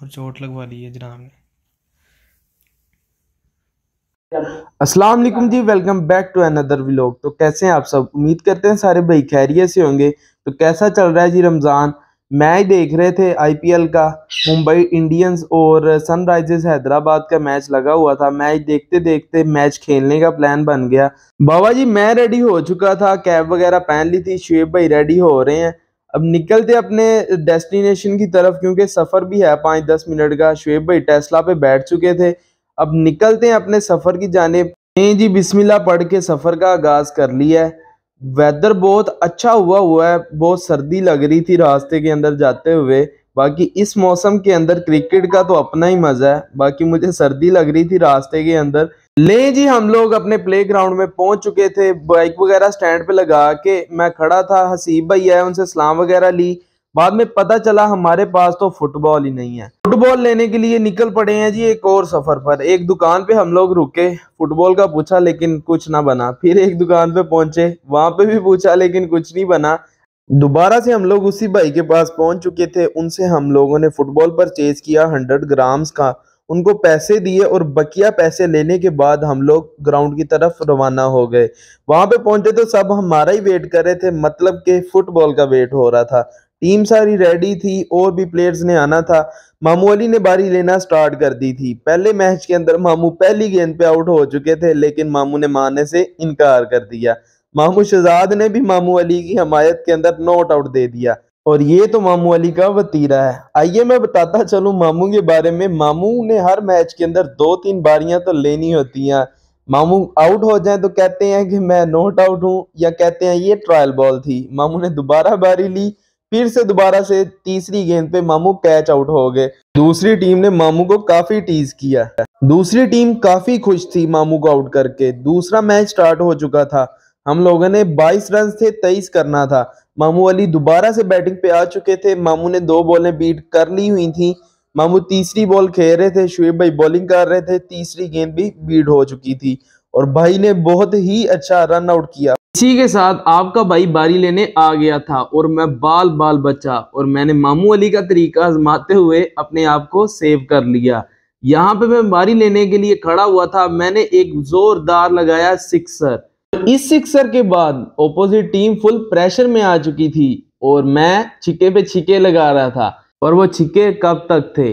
और चोट लगवा ली है जनाब ने। अस्सलाम वालेकुम जी welcome back to another vlog तो कैसे हैं आप सब? उम्मीद करते हैं सारे भाई खैरियत से होंगे। तो कैसा चल रहा है जी रमज़ान? मैच देख रहे थे आईपीएल का, मुंबई इंडियंस और सनराइजर्स हैदराबाद का मैच लगा हुआ था। मैच देखते देखते मैच खेलने का प्लान बन गया। बाबा जी, मैं रेडी हो चुका था कैब वगैरह पहन ली थी, शुएब भाई रेडी हो रहे हैं। अब निकलते अपने डेस्टिनेशन की तरफ़, क्योंकि सफ़र भी है। पाँच दस मिनट का शुएब भाई टेस्ला पे बैठ चुके थे। अब निकलते हैं अपने सफ़र की जाने जी बिस्मिल्लाह पढ़ के सफ़र का आगाज़ कर लिया है। वेदर बहुत अच्छा हुआ हुआ है। बहुत सर्दी लग रही थी रास्ते के अंदर जाते हुए। बाकी इस मौसम के अंदर क्रिकेट का तो अपना ही मज़ा है। बाकी मुझे सर्दी लग रही थी रास्ते के अंदर। ले जी, हम लोग अपने प्ले ग्राउंड में पहुँच चुके थे। बाइक वगैरह स्टैंड पे लगा के मैं खड़ा था, हसीब भाई है उनसे सलाम वगैरह ली। बाद में पता चला हमारे पास तो फुटबॉल ही नहीं है। फुटबॉल लेने के लिए निकल पड़े हैं जी एक और सफ़र पर। एक दुकान पे हम लोग रुके फुटबॉल का पूछा, लेकिन कुछ ना बना। फिर एक दुकान पे पहुँचे, वहाँ पे भी पूछा, लेकिन कुछ नहीं बना। दोबारा से हम लोग उसी भाई के पास पहुँच चुके थे। उनसे हम लोगों ने फुटबॉल परचेज किया हंड्रेड ग्राम्स का। उनको पैसे दिए और बकिया पैसे लेने के बाद हम लोग ग्राउंड की तरफ़ रवाना हो गए। वहाँ पे पहुँचे तो सब हमारा ही वेट कर रहे थे मतलब के फुटबॉल का वेट हो रहा था। टीम सारी रेडी थी, और भी प्लेयर्स ने आना था। मामू अली ने बारी लेना स्टार्ट कर दी थी। पहले मैच के अंदर मामू पहली गेंद पे आउट हो चुके थे, लेकिन मामू ने मारने से इनकार कर दिया। मामू शहजाद ने भी मामू अली की हमायत के अंदर नॉट आउट दे दिया। और ये तो मामू अली का वतीरा है। आइए मैं बताता चलूँ मामू के बारे में। मामू ने हर मैच के अंदर दो तीन बारियाँ तो लेनी होती हैं। मामू आउट हो जाए तो कहते हैं कि मैं नोट आउट हूँ या कहते हैं ये ट्रायल बॉल थी। मामू ने दोबारा बारी ली, फिर से दोबारा से तीसरी गेंद पे मामू कैच आउट हो गए। दूसरी टीम ने मामू को काफ़ी टीज किया। दूसरी टीम काफ़ी खुश थी मामू को आउट करके। दूसरा मैच स्टार्ट हो चुका था। हम लोगों ने 22 रन थे 23 करना था। मामू अली दोबारा से बैटिंग पे आ चुके थे। मामू ने दो बॉलें बीट कर ली हुई थी। मामू तीसरी बॉल खेल रहे थे, शुएब भाई बॉलिंग कर रहे थे। तीसरी गेंद भी बीट हो चुकी थी और भाई ने बहुत ही अच्छा रन आउट किया। इसी के साथ आपका भाई बारी लेने आ गया था और मैं बाल बाल बचा और मैंने मामू अली का तरीका आजमाते हुए अपने आप को सेव कर लिया। यहाँ पे मैं बारी लेने के लिए खड़ा हुआ था। मैंने एक जोरदार लगाया सिक्सर इस सिक्सर के बाद ओपोजिट टीम फुल प्रेशर में आ चुकी थी और मैं छिके पे छिके लगा रहा था। और वो छिके कब तक थे?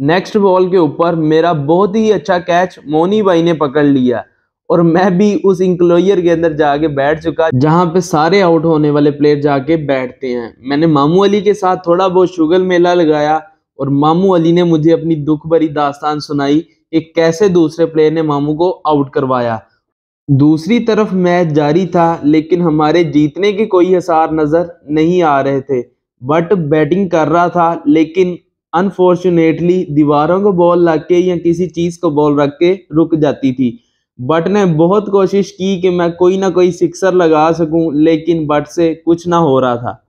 नेक्स्ट बॉल के ऊपर मेरा बहुत ही अच्छा कैच मोनी भाई ने पकड़ लिया और मैं भी उस इंक्लोयर के अंदर जाके बैठ चुका जहाँ पे सारे आउट होने वाले प्लेयर जाके बैठते हैं। मैंने मामू अली के साथ थोड़ा बहुत शुगर मेला लगाया और मामू अली ने मुझे अपनी दुख भरी दास्तान सुनाई कि कैसे दूसरे प्लेयर ने मामू को आउट करवाया। दूसरी तरफ़ मैच जारी था, लेकिन हमारे जीतने के कोई हसार नज़र नहीं आ रहे थे। बट बैटिंग कर रहा था, लेकिन अनफॉर्चुनेटली दीवारों को बॉल लग के या किसी चीज़ को बॉल रख के रुक जाती थी। बट ने बहुत कोशिश की कि मैं कोई ना कोई सिक्सर लगा सकूँ, लेकिन बट से कुछ ना हो रहा था।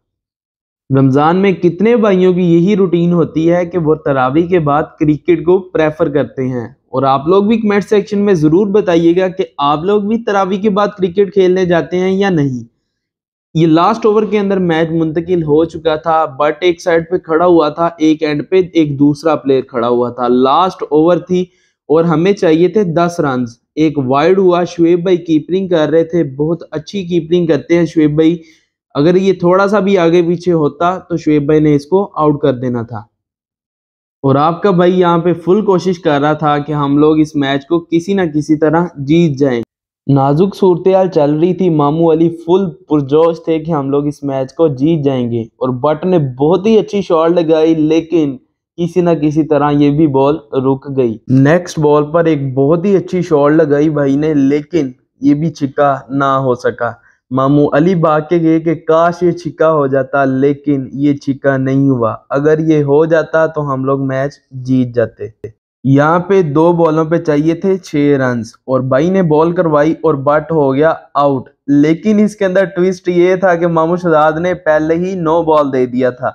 रमज़ान में कितने भाइयों की यही रूटीन होती है कि वो तरावी के बाद क्रिकेट को प्रेफर करते हैं। और आप लोग भी कमेंट सेक्शन में ज़रूर बताइएगा कि आप लोग भी तरावी के बाद क्रिकेट खेलने जाते हैं या नहीं। ये लास्ट ओवर के अंदर मैच मुंतकिल हो चुका था बट एक साइड पे खड़ा हुआ था, एक एंड पे एक दूसरा प्लेयर खड़ा हुआ था। लास्ट ओवर थी और हमें चाहिए थे दस रन एक वाइड हुआ, शुएब भाई कीपरिंग कर रहे थे, बहुत अच्छी कीपरिंग करते हैं शुएब भाई। अगर ये थोड़ा सा भी आगे पीछे होता तो शुएब भाई ने इसको आउट कर देना था। और आपका भाई यहाँ पे फुल कोशिश कर रहा था कि हम लोग इस मैच को किसी ना किसी तरह जीत जाएँ। नाजुक सूरत चल रही थी, मामू अली फुल पुरजोश थे कि हम लोग इस मैच को जीत जाएँगे। और बट ने बहुत ही अच्छी शॉट लगाई, लेकिन किसी ना किसी तरह ये भी बॉल रुक गई। नेक्स्ट बॉल पर एक बहुत ही अच्छी शॉट लगाई भाई ने, लेकिन ये भी छिक्का ना हो सका। मामू, अली बाग के गए कि, काश ये छिका हो जाता, लेकिन ये छिक्का नहीं हुआ। अगर ये हो जाता तो हम लोग मैच जीत जाते। यहाँ पे दो बॉलों पे चाहिए थे छह रन और भाई ने बॉल करवाई और बट हो गया आउट लेकिन इसके अंदर ट्विस्ट ये था कि मामू शहजाद ने पहले ही नो बॉल दे दिया था।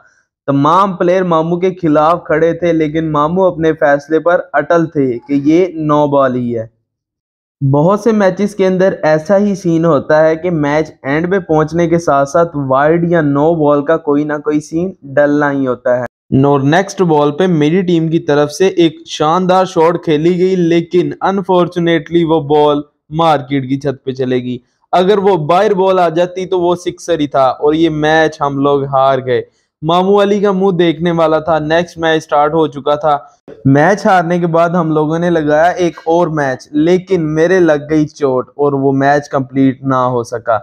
तमाम प्लेयर मामू के खिलाफ खड़े थे, लेकिन मामू अपने फैसले पर अटल थे कि ये नो बॉल ही है। बहुत से मैचेस के अंदर ऐसा ही सीन होता है कि मैच एंड में पहुँचने के साथ साथ वाइड या नो बॉल का कोई ना कोई सीन डलना ही होता है। और नेक्स्ट बॉल पे मेरी टीम की तरफ़ से एक शानदार शॉट खेली गई, लेकिन अनफॉर्चुनेटली वो बॉल मार्केट की छत पे चलेगी। अगर वो बाहर बॉल आ जाती तो वो सिक्सर ही था, और ये मैच हम लोग हार गए। मामू अली का मुँह देखने वाला था। नेक्स्ट मैच स्टार्ट हो चुका था। मैच हारने के बाद हम लोगों ने लगाया एक और मैच लेकिन मेरे लग गई चोट और वो मैच कंप्लीट ना हो सका।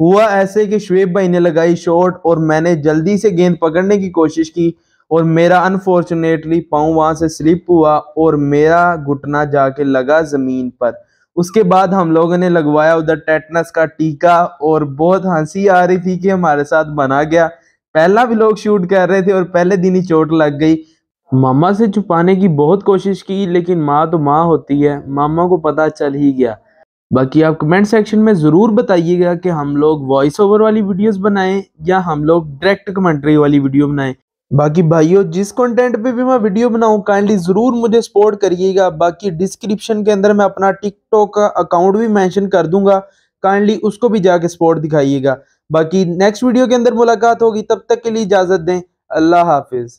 हुआ ऐसे कि शुएब भाई ने लगाई शॉट और मैंने जल्दी से गेंद पकड़ने की कोशिश की और मेरा अनफॉर्चुनेटली पाँव वहाँ से स्लिप हुआ और मेरा घुटना जाके लगा ज़मीन पर। उसके बाद हम लोगों ने लगवाया उधर टेटनस का टीका और बहुत हँसी आ रही थी कि हमारे साथ बना गया। पहला भी लोग शूट कर रहे थे और पहले दिन ही चोट लग गई। मामा से छुपाने की बहुत कोशिश की, लेकिन माँ तो माँ होती है। मामा को पता चल ही गया। बाकी आप कमेंट सेक्शन में ज़रूर बताइएगा कि हम लोग वॉइस ओवर वाली वीडियोस बनाएँ या हम लोग डायरेक्ट कमेंट्री वाली वीडियो बनाएँ। बाकी भाइयों, जिस कंटेंट पे भी मैं वीडियो बनाऊँ काइंडली ज़रूर मुझे सपोर्ट करिएगा। बाकी डिस्क्रिप्शन के अंदर मैं अपना टिकटॉक का अकाउंट भी मेंशन कर दूँगा। काइंडली उसको भी जाके सपोर्ट दिखाइएगा। बाकी नेक्स्ट वीडियो के अंदर मुलाकात होगी, तब तक के लिए इजाज़त दें। अल्लाह हाफिज़।